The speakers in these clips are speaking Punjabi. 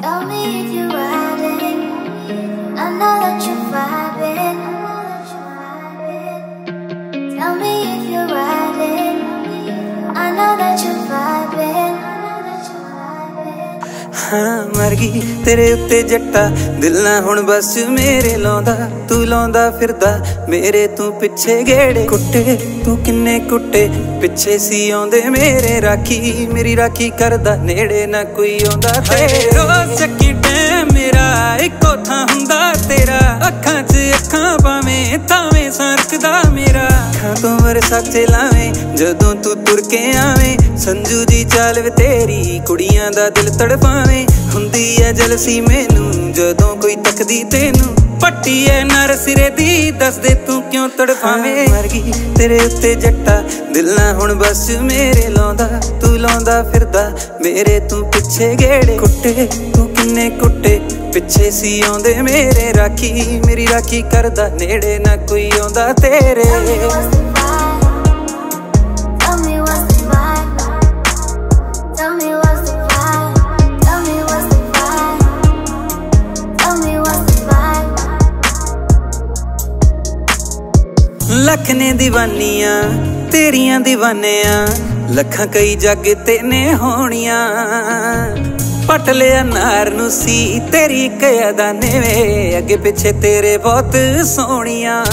Tell me if you're riding. I know that you're vibing. Tell me if you're ਹਾਂ ਮਰ ਗਈ ਤੇਰੇ ਉੱਤੇ ਜੱਟਾ। ਦਿਲ ਨਾ ਹੁਣ ਬਸ ਮੇਰੇ ਲਾਉਂਦਾ ਤੂੰ ਲਾਉਂਦਾ ਫਿਰਦਾ। ਮੇਰੇ ਤੂੰ ਪਿੱਛੇ ਗੇੜੇ ਕੁੱਟੇ ਤੂੰ ਕਿੰਨੇ ਕੁੱਟੇ? ਪਿੱਛੇ ਸੀ ਆਉਂਦੇ ਮੇਰੇ ਰਾਖੀ ਮੇਰੀ ਰਾਖੀ ਕਰਦਾ ਨੇੜੇ ਨਾ ਕੋਈ ਆਉਂਦਾ ਤੇਰੇ। ਰੋਜ਼ ਚੱਕੀ ਟਾਈਮ ਮੇਰਾ ਇੱਕੋ ਥਾਂ ਹੁੰਦਾ ਤੇਰਾ। ਅੱਖਾਂ 'ਚ ਅੱਖਾਂ ਪਾਵੇਂ ਤਾਵੇਂ ਸਰਕਦਾ ਮੇਰਾ। ਅੱਖਾਂ ਤੋਂ ਵਰਸਾ ਲਾਵੇਂ ਜਦੋਂ ਤੂੰ ਤੁਰ ਕੇ ਆਵੇਂ ਸੰਜੂ ਦੀ ਚਾਲ ਵੇ ਤੇਰੀ, ਕੁੜੀਆਂ ਦਾ ਦਿਲ ਤੜਪਾਵੇਂ ਹੁੰਦੀ ਐ ਜਲਸੀ ਮੈਨੂੰ, ਜਦੋਂ ਕੋਈ ਤੱਕਦੀ ਤੈਨੂੰ। ਪੱਟੀ ਐ ਨਰ ਸਿਰੇ ਦੀ ਦੱਸ ਦੇ ਤੂੰ ਕਿਉਂ ਤੜਪਾਵੇਂ ਮਰ ਗਈ ਤੇਰੇ ਉੱਤੇ ਜੱਟਾ, ਦਿਲ ਨਾ ਹੁਣ ਬਸ ਮੇਰੇ ਲਾਉਂਦਾ। ਤੂੰ ਲਾਉਂਦਾ ਫਿਰਦਾ, ਮੇਰੇ ਤੂੰ ਪਿੱਛੇ ਗੇੜੇ। ਕੁੱਟੇ, ਤੂੰ ਕਿੰਨੇ ਕੁੱਟੇ? ਪਿੱਛੇ ਸੀ ਆਉਂਦੇ ਮੇਰੇ ਰਾਖੀ, ਮੇਰੀ ਰਾਖੀ ਕਰਦਾ ਨੇੜੇ, ਨਾ ਕੋਈ ਆਉਂਦਾ ਤੇਰੇ। ਲੱਖ دیਵਾਨੀਆਂ ਤੇਰੀਆਂ دیਵਾਨਿਆਂ ਲੱਖਾਂ ਕਈ ਜੱਗ ਤੇ ਨੇ ਹੋਣੀਆਂ। ਪਟ ਲਿਆ ਨੂੰ ਸੀ ਤੇਰੀ ਕਯਦਾ ਵੇ ਅੱਗੇ ਪਿੱਛੇ ਤੇਰੇ ਬਹੁਤ ਸੋਹਣੀਆਂ।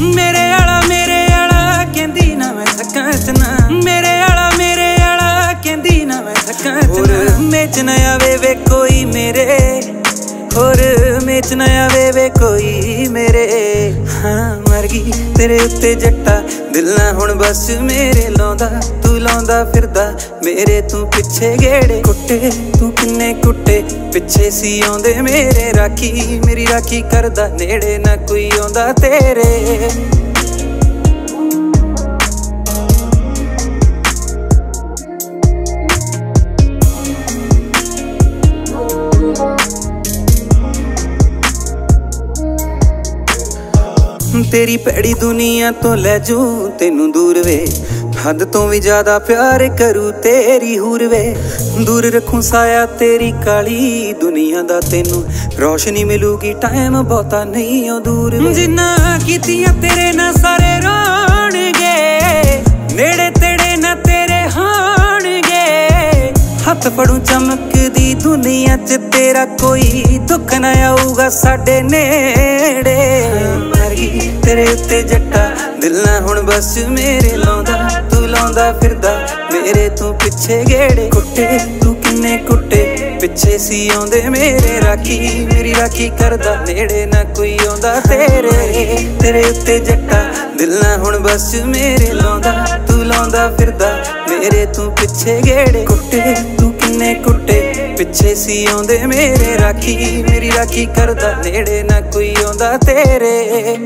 ਮੇਰੇ ਆਲਾ ਮੇਰੇ ਆਲਾ ਕਹਿੰਦੀ ਨਾ ਮੈਂ ਸਕਾਂ ਤਨਾ ਮੇਰੇ ਆਲਾ ਮੇਰੇ ਆਲਾ ਕਹਿੰਦੀ ਨਾ ਮੈਂ ਸਕਾਂ ਤਨਾ ਮੇਚ ਨਾ ਆਵੇ ਵੇਖ ਮੇਚ ਨਾ ਆਵੇ ਵੇ ਕੋਈ ਮੇਰੇ। ਹਾਂ ਮਰ ਗਈ ਤੇਰੇ ਉੱਤੇ ਜੱਟਾ। ਦਿਲ ਨਾ ਹੁਣ ਬਸ ਮੇਰੇ ਲਾਉਂਦਾ, ਤੂੰ ਲਾਉਂਦਾ ਫਿਰਦਾ। ਮੇਰੇ ਤੂੰ ਪਿੱਛੇ ਗੇੜੇ ਕੁੱਟੇ, ਤੂੰ ਕਿੰਨੇ ਕੁੱਟੇ। ਪਿੱਛੇ ਸੀ ਆਉਂਦੇ ਮੇਰੇ ਰਾਖੀ, ਮੇਰੀ ਰਾਖੀ ਕਰਦਾ। ਨੇੜੇ ਨਾ ਕੋਈ ਆਉਂਦਾ ਤੇਰੇ। ਤੇਰੀ ਪੈੜੀ ਦੁਨੀਆ ਤੋਂ ਲੈ ਜੂ ਤੈਨੂੰ ਦੂਰ ਵੇ। ਹੱਦ ਤੋਂ ਵੀ ਜ਼ਿਆਦਾ ਪਿਆਰ ਕਰੂ ਤੇਰੀ ਹੂਰ ਵੇ ਦੂਰ ਰੱਖੂ ਸਾਇਆ ਤੇਰੀ ਕਾਲੀ ਦੁਨੀਆ ਦਾ ਤੈਨੂੰ। ਰੋਸ਼ਨੀ ਮਿਲੂਗੀ ਟਾਈਮ ਬਹੁਤਾ ਨਹੀਂ ਉਹ ਦੂਰ ਵੇ। ਜਿੰਨਾ ਕੀਤੀਆਂ ਤੇਰੇ ਨਾਲ ਸਾਰੇ ਰੋਣਗੇ। ਨੇੜੇ ਤੇੜੇ ਨਾ ਤੇਰੇ ਹਾਣਗੇ। ਹੱਥ ਫੜੂ ਚਮਕਦੀ ਦੁਨੀਆ 'ਚ ਤੇਰਾ ਕੋਈ ਦੁੱਖ ਨਾ ਆਊਗਾ ਸਾਡੇ ਨੇੜੇ। ਤੇਰੇ ਉੱਤੇ ਜੱਟਾ, ਦਿਲ ਨਾ ਹੁਣ ਬਸ ਮੇਰੇ ਲਾਉਂਦਾ, ਤੂੰ ਲਾਉਂਦਾ ਫਿਰਦਾ, ਮੇਰੇ ਤੂੰ ਪਿੱਛੇ ਗੇੜੇ ਕੁੱਟੇ, ਤੂੰ ਕਿੰਨੇ ਕੁੱਟੇ? ਪਿੱਛੇ ਸੀ ਆਉਂਦੇ ਮੇਰੇ ਰਾਖੀ, ਮੇਰੀ ਰਾਖੀ ਕਰਦਾ, ਨੇੜੇ ਨਾ ਕੋਈ ਆਉਂਦਾ ਤੇਰੇ ਤੇਰੇ ਉੱਤੇ ਜੱਟਾ, ਦਿਲ ਨਾ ਹੁਣ ਬਸ ਮੇਰੇ ਲਾਉਂਦਾ, ਤੂੰ ਲਾਉਂਦਾ ਫਿਰਦਾ, ਮੇਰੇ ਤੂੰ ਪਿੱਛੇ ਗੇੜੇ ਕੁੱਟੇ, ਤੂੰ ਕਿੰਨੇ ਕੁੱਟੇ? ਪਿੱਛੇ ਸੀ ਆਉਂਦੇ ਮੇਰੇ ਰਾਖੀ, ਮੇਰੀ ਰਾਖੀ ਕਰਦਾ, ਨੇੜੇ ਨਾ ਕੋਈ ਆਉਂਦਾ ਤੇਰੇ।